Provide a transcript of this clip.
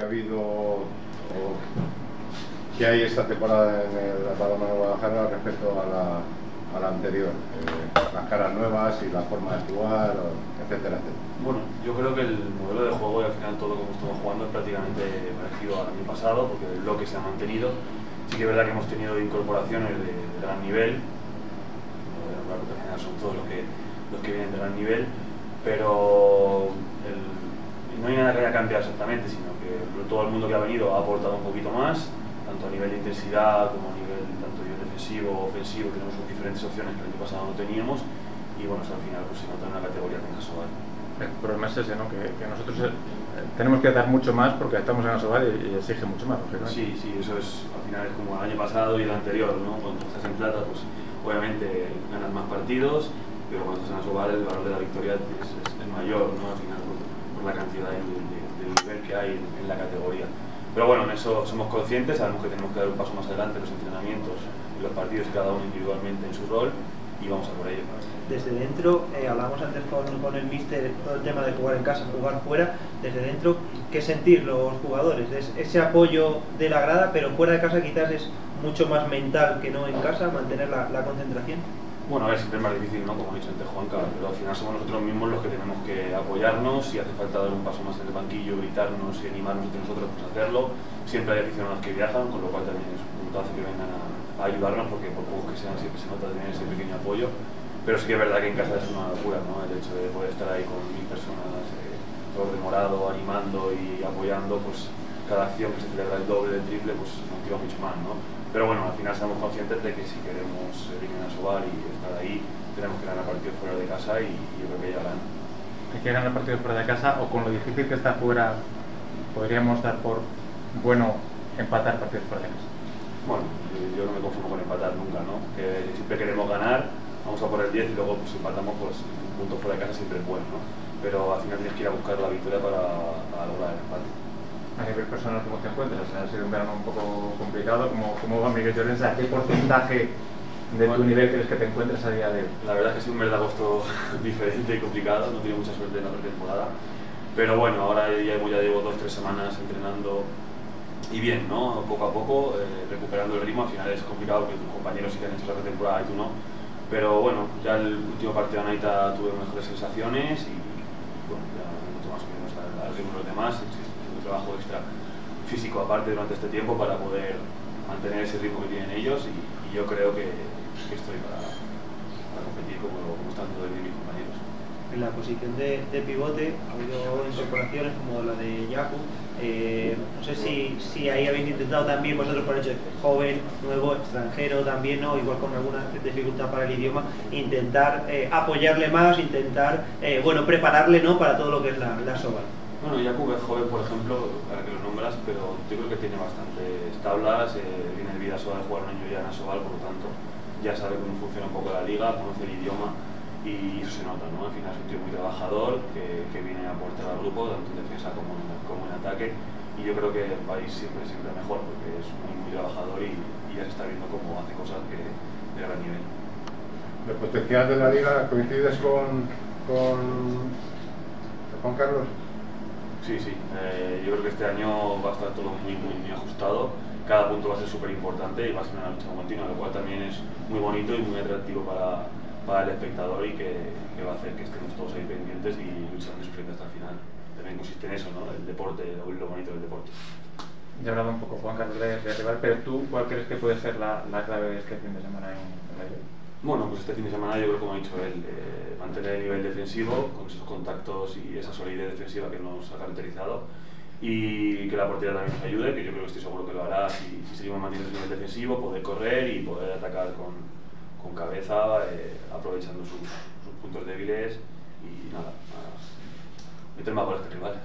que ha habido o que hay esta temporada en el Balonmano Guadalajara respecto a la, a la anterior, eh, las caras nuevas y la forma de actuar, etcétera, etcétera. Bueno, yo creo que el modelo de juego y al final todo como estamos jugando es prácticamente parecido al año pasado, porque el bloque se ha mantenido. Sí que es verdad que hemos tenido incorporaciones de, gran nivel, son todos los que, los que vienen de gran nivel, pero no hay nada que haya cambiado exactamente, sino que todo el mundo que ha venido ha aportado un poquito más, tanto a nivel de intensidad como a nivel tanto defensivo, ofensivo, tenemos diferentes opciones que el año pasado no teníamos y bueno, al final pues, se nota en una categoría con Asobal. El problema es ese, ¿no? que, que nosotros eh, tenemos que dar mucho más porque estamos en Asobal y, y, exige mucho más. Sí, sí, eso es, al final es como el año pasado y el anterior, ¿no? cuando estás en plata pues obviamente ganas más partidos, pero cuando estás en Asobal el valor de la victoria es, es, es mayor, ¿no? al final por, la cantidad de, nivel que hay en, en la categoría. Pero bueno, en eso somos conscientes, sabemos que tenemos que dar un paso más adelante en los entrenamientos, en los partidos, cada uno individualmente en su rol, y vamos a por ello. Desde dentro, eh, hablamos antes con, el míster, todo el tema de jugar en casa, jugar fuera, desde dentro, ¿qué sentir los jugadores? Es ese apoyo de la grada, pero fuera de casa quizás es mucho más mental que no en casa, mantener la concentración. Bueno, a ver, siempre es más difícil, ¿no? Como ha dicho antes Juanca, pero al final somos nosotros mismos los que tenemos que apoyarnos, si hace falta dar un paso más en el banquillo, gritarnos y animarnos entre nosotros, pues hacerlo. Siempre hay aficionados que viajan, con lo cual también es un puntazo que vengan a, ayudarnos, porque por poco que sean siempre se nota tener ese pequeño apoyo. Pero sí que es verdad que en casa es una locura, ¿no? El hecho de poder estar ahí con mil personas, eh, todos de morado, animando y apoyando, pues cada acción que se celebra el doble, el triple, pues motiva mucho más, ¿no? Pero bueno, al final estamos conscientes de que si queremos eliminar a Sobar y estar ahí, tenemos que ganar partidos fuera de casa y yo creo que llegarán. Hay que ganar partidos fuera de casa o con lo difícil que está fuera, podríamos dar por bueno empatar partidos fuera de casa. Bueno, yo no me conformo con empatar nunca, ¿no? Que siempre queremos ganar, vamos a por el 10 y luego pues empatamos, pues un punto fuera de casa siempre es bueno, ¿no? Pero al final tienes que ir a buscar la victoria para, para lograr el empate a nivel personal cómo te encuentras? Ha sido un verano un poco complicado. ¿Cómo, cómo va Miguel Llorenza? ¿Qué porcentaje de tu nivel crees que te encuentras a día de hoy? La verdad es que ha sido un mes de agosto diferente y complicado. No tenido mucha suerte en la pretemporada. Pero bueno, ahora ya, ya llevo dos o tres semanas entrenando y bien, ¿no? Poco a poco, eh, recuperando el ritmo. Al final es complicado porque tus compañeros sí que han hecho la pretemporada y tú no. Pero bueno, ya el último partido de Naita tuve mejores sensaciones y bueno, mucho más o menos ritmo de los demás trabajo extra físico aparte durante este tiempo para poder mantener ese ritmo que tienen ellos y, yo creo que, estoy para, para, competir como, como están todos mis compañeros. En la posición de, de pivote ha habido incorporaciones como la de Yaku. Eh, no sé si, si ahí habéis intentado también vosotros por el hecho de joven, nuevo, extranjero también, ¿no? igual con alguna dificultad para el idioma, intentar eh, apoyarle más, intentar eh, bueno, prepararle ¿no? para todo lo que es la, la soba. Bueno, Jakub es joven, por ejemplo, para que lo nombras, pero yo creo que tiene bastantes tablas, viene el Vidasoa de jugar un año ya en Asobal, por lo tanto ya sabe cómo funciona un poco la liga, conoce el idioma y eso se nota, ¿no? Al final es un tío muy trabajador que, que viene a aportar al grupo, tanto en defensa como en, como en ataque y yo creo que el país siempre siempre mejor porque es muy, muy trabajador y, y, ya se está viendo cómo hace cosas que, de gran nivel. ¿El potencial de la liga coincides con, con Juan Carlos? Sí, sí. Eh, yo creo que este año va a estar todo muy, muy, muy ajustado. Cada punto va a ser súper importante y va a ser una lucha continua, lo cual también es muy bonito y muy atractivo para, para el espectador y que, que, va a hacer que estemos todos ahí pendientes y luchando y sufriendo hasta el final. También consiste en eso, ¿no? El deporte, lo, lo bonito del deporte. Ya hablaba un poco Juan Carlos de, de rival, pero tú, ¿cuál crees que puede ser la, la clave de este fin de semana en, en la? Bueno, pues este fin de semana yo creo, como ha dicho él, eh, mantener el nivel defensivo con esos contactos y esa solidez defensiva que nos ha caracterizado y que la portería también nos ayude, que yo creo que estoy seguro que lo hará si, si seguimos manteniendo el nivel defensivo, poder correr y poder atacar con, con cabeza, eh, aprovechando sus, puntos débiles y nada, nada meter más goles que el rival.